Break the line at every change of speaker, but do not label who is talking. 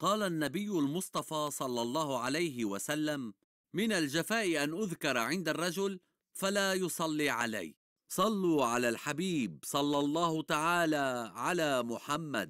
قال النبي المصطفى صلى الله عليه وسلم من الجفاء أن أذكر عند الرجل فلا يصلي علي صلوا على الحبيب صلى الله تعالى على محمد.